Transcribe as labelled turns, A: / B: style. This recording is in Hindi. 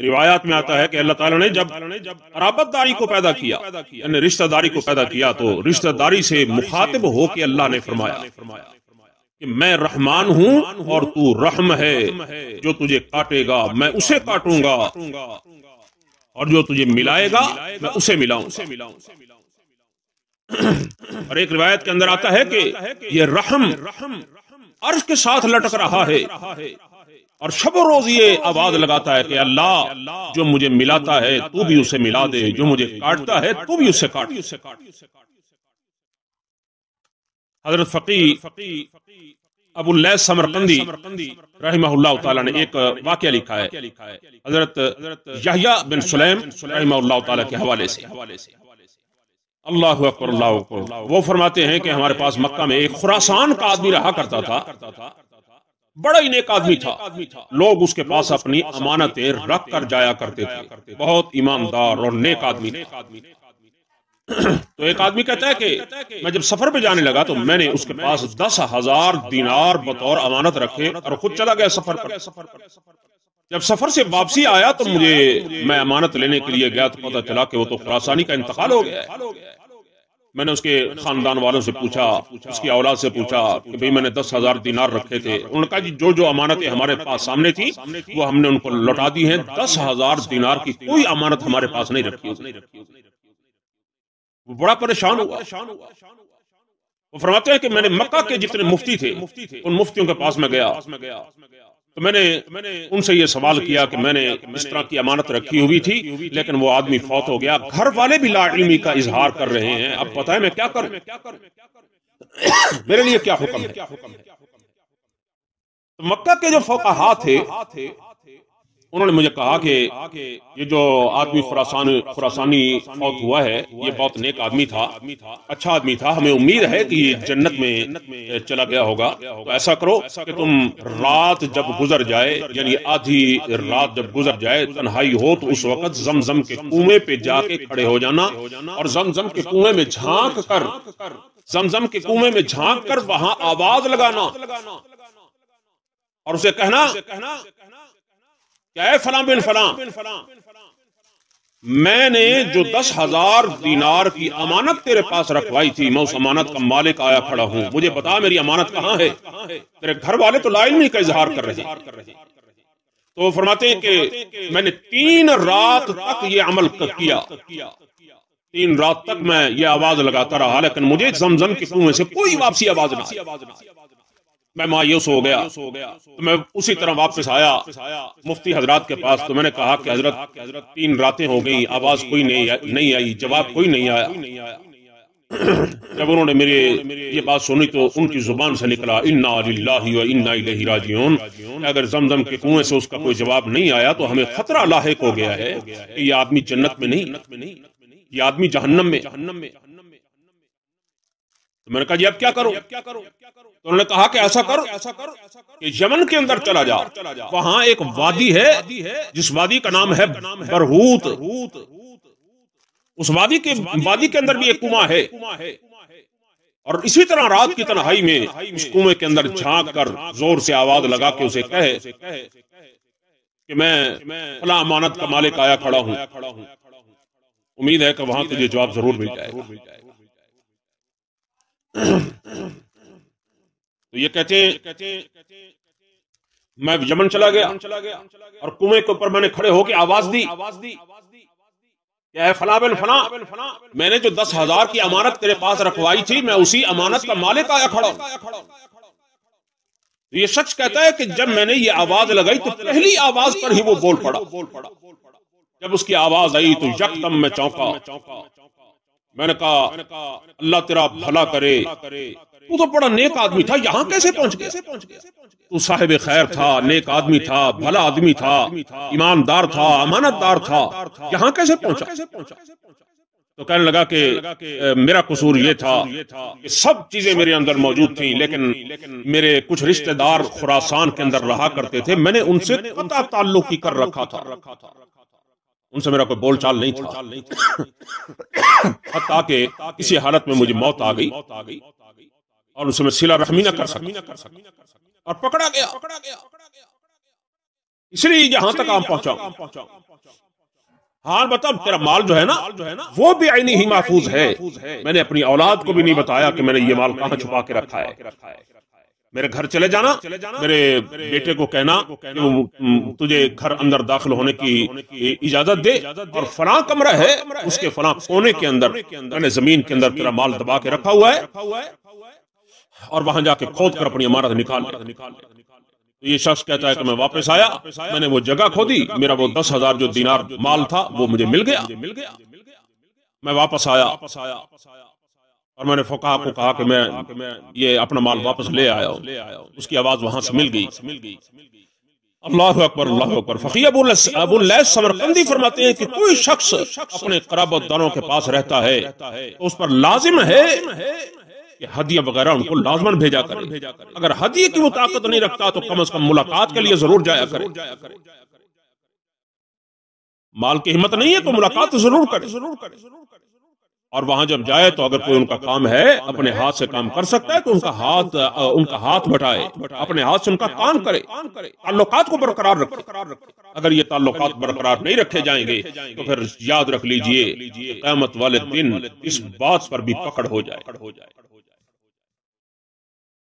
A: रिवायात में आता है कि अल्लाह ताला ने जब अराबतदारी को पैदा किया, यानी रिश्तेदारी को पैदा किया तो रिश्तेदारी से मुखातिब हो के अल्लाह ने फरमाया कि मैं रहमान हूँ और तू रहम है, जो तुझे काटेगा, मैं उसे काटूँगा। और जो तुझे मिलाएगा, मैं उसे मिलाऊँगा। और एक रिवायत के अंदर आता है कि ये रहम रहम, अर्श के साथ लटक रहा है। और शब रोज ये आवाज़ लगाता है कि अल्लाह जो मुझे मिलाता है तू भी उसे मिला दे जो मुझे काटता है तू भी उससे काट। हज़रत फकी अबुल्लै समरकंदी ताला ने एक वाक्य लिखा है। हज़रत यहिया बिन सुलैम रहमहुल्लाह ताला के हवाले से। अल्लाह अकबर अल्लाह वो फरमाते हैं कि हमारे पास मक्का में एक खुरासान का आदमी रहा करता था। बड़ा ही नेक आदमी था। लोग उसके पास अपनी अमानतें रख कर जाया करते थे। बहुत ईमानदार और नेक आदमी तो एक आदमी कहता है कि मैं जब सफ़र पे जाने लगा तो मैंने उसके पास दस हज़ार दिनार बतौर अमानत रखे और खुद चला गया सफ़र पर। जब सफ़र से वापसी आया तो मुझे मैं अमानत लेने के लिए गया तो पता चला कि वो तो खुरासानी का इंतकाल हो गया है। मैंने उसके खानदान वालों से पूछा, उसकी औलाद से पूछा कि भाई मैंने दस हज़ार दिनार रखे थे। उन्होंने कहा जो जो अमानतें हमारे पास सामने थी, वो हमने उनको लौटा दी हैं। दस हज़ार दिनार की कोई अमानत हमारे पास नहीं रखी वो बड़ा परेशान हुआ। वो फरमाते हैं कि मैंने मक्का के जितने मुफ्ती थे, उन मुफ्तियों के पास में गया। तो मैंने मैंने उनसे ये सवाल किया कि मैंने इस तरह की अमानत रखी हुई थी, लेकिन वो आदमी फौत हो गया। घर वाले भी लाइलमी का इजहार कर रहे हैं। अब पता है मैं क्या करूँ? मेरे लिए क्या हुक्म है? तो मक्का के जो फोका थे उन्होंने मुझे कहा कि ये जो आदमी खुरासान, खुरासानी फौत हुआ है, ये बहुत नेक आदमी था अच्छा आदमी था। हमें उम्मीद है कि जन्नत में चला गया होगा। तो ऐसा करो कि तुम रात जब गुजर जाए, यानी आधी रात जब गुजर जाए, तन्हाई हो तो उस वक्त जमजम के कुएँ पे जाके खड़े हो जाना और जमजम के कुएँ में झाँक कर, जमजम के कुएँ में झाँक कर वहाँ आवाज़ लगाना और उसे कहना कहना क्या है फला बिन फला? मैंने जो दस हज़ार दिनार की अमानत तेरे पास रखवाई थी, मैं उस अमानत का मालिक आया खड़ा हूँ। मुझे बता मेरी अमानत कहाँ है? तेरे घर वाले तो लाइल का इजहार कर रहे तो वो फरमाते हैं कि मैंने तीन रात तक ये अमल किया। तीन रात तक मैं ये आवाज़ लगाता रहा, लेकिन मुझे जमजम के कुएँ से कोई वापसी आवाज़ ना मैं मायूस हो गया। तो मैं उसी तरह वापस आया। मुफ्ती हज़रत के पास तो मैंने कहा कि हज़रत, तीन रातें हो गई, आवाज़ कोई नहीं नहीं आई, जवाब कोई नहीं आया। जब उन्होंने मेरे ये बात सुनी तो उनकी ज़ुबान से निकला, इन्ना इन्ना अगर जमजम के कुएँ से उसका कोई जवाब नहीं आया तो हमें खतरा लाक हो गया है कि ये आदमी जन्नत में नहीं, ये आदमी जहन्नम में जहन्नम में। तो मैंने कहा जी अब क्या करो? क्या करो? तो उन्होंने कहा कि ऐसा करो ऐसा करो कि यमन के अंदर चला जा। वहाँ एक वादी है जिस वादी का नाम है बरहूत। उस वादी के वादी के अंदर भी एक कुआ है। और इसी तरह रात की तनहाई में उस कुएँ के अंदर झाँक कर ज़ोर से आवाज़ लगा के उसे कहे कि मैं फला अमानत का मालिक आया खड़ा हूँ। उम्मीद है कि वहाँ तुझे जवाब ज़रूर मिल जाएगा। तो ये कहते हैं कहते मैं यमन चला गया चला गया और कुएँ के ऊपर मैंने खड़े होकर आवाज़ दी। आवाज़ दी क्या है? फला बिन फला। मैंने जो दस हज़ार की अमानत तेरे पास रखवाई थी, मैं उसी अमानत का मालिक आया खड़ा तो ये शख्स कहता है कि जब मैंने ये आवाज़ लगाई तो पहली आवाज़ पर ही वो बोल पड़ा बोल पड़ा। जब उसकी आवाज़ आई तो यकदम में चौंका। मैंने कहा, अल्लाह तेरा भला करे। तू तो बड़ा नेक आदमी था, यहाँ कैसे पहुँच गया? तू साहिब खैर था, नेक आदमी था, भला आदमी था, ईमानदार था, अमानतदार था। यहाँ कैसे पहुँचा? तो कहने लगा कि मेरा कसूर ये था कि सब चीज़ें मेरे अंदर मौजूद थी, लेकिन मेरे कुछ रिश्तेदार खुरासान के अंदर रहा करते थे। मैंने उनसे ताल्लुक ही कर रखा था। उनसे मेरा कोई बोलचाल नहीं था। हत्या के किसी हालत में मुझे मौत आ गई। और उनसे मैं सिला रहमी न कर सका। और पकड़ा गया। पकड़ा गया इसलिए यहाँ तक आप पहुंचाऊं। हाँ बताओ तेरा माल जो है ना जो है ना वो भी आईनी ही महफूज है। मैंने अपनी औलाद को भी नहीं बताया कि मैंने ये माल कहाँ छुपा के रखा है। मेरे घर चले जाना चले जाना मेरे बेटे को कहना कि तुझे घर अंदर दाखिल होने की इजाज़त दे और फला कमरा है उसके फला कोने के अंदर। मैंने ज़मीन के अंदर तेरा माल दबा के रखा हुआ है और वहाँ जाके खोद कर अपनी इमारत निकाल निकाल तो ये शख्स कहता है कि मैं वापस आया, मैंने वो जगह खोदी, मेरा वो दस हज़ार जो दिनार माल था, वो मुझे मिल गया मिल गया। मैं वापस आया। और मैंने फोका को कहा कि मैं ये अपना माल वापस ले आया हूँ। उसकी आवाज़ वहाँ से मिल गई। अल्लाह अकबर अल्लाह अकबर। फकीर अबुल समरकंदी फरमाते हैं कि कोई शख्स अपने कराबतदारों के पास रहता है तो उस पर लाजिम है कि हदिया वगैरह उनको लाजमन भेजा करे। अगर हदिये की वो ताकत नहीं रखता तो कम अज कम मुलाकात के लिए ज़रूर जाया करे। माल की हिम्मत नहीं है तो मुलाकात ज़रूर करे ज़रूर करे। और वहाँ जब जाए तो अगर कोई उनका काम है, अपने हाथ से काम कर सकता है तो उनका हाथ उनका हाथ बटाए, अपने हाथ से उनका काम करे। ताल्लुकात को बरकरार रखे। अगर ये ताल्लुकात बरकरार नहीं रखे जाएँगे तो फिर याद रख लीजिए क़यामत वाले दिन इस बात पर भी पकड़ हो जाए हो जाए।